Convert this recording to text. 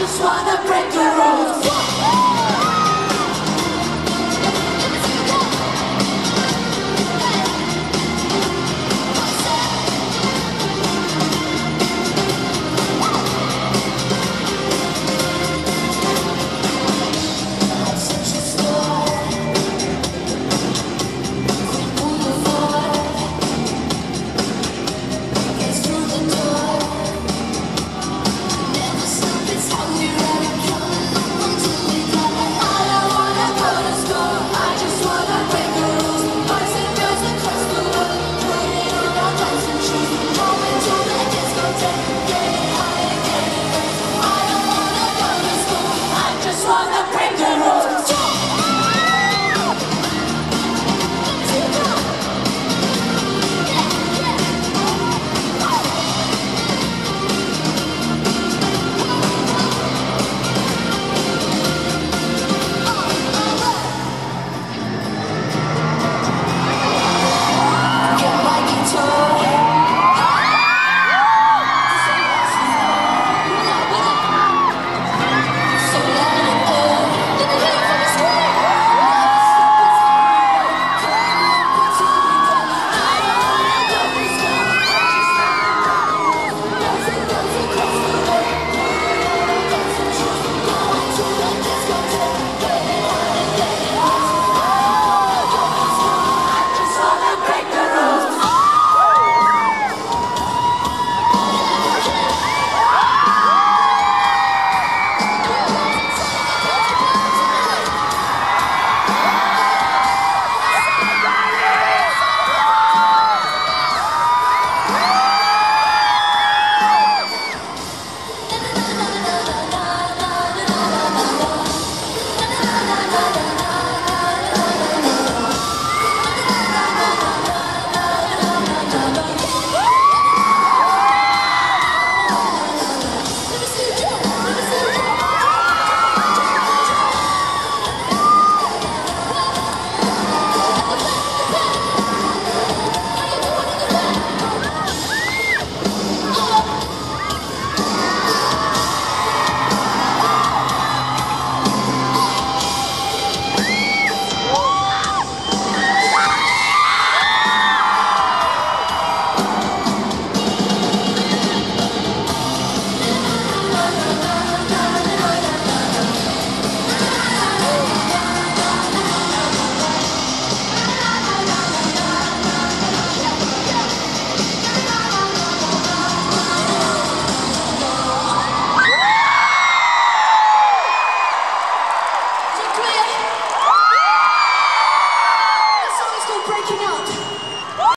just wanna break the rules.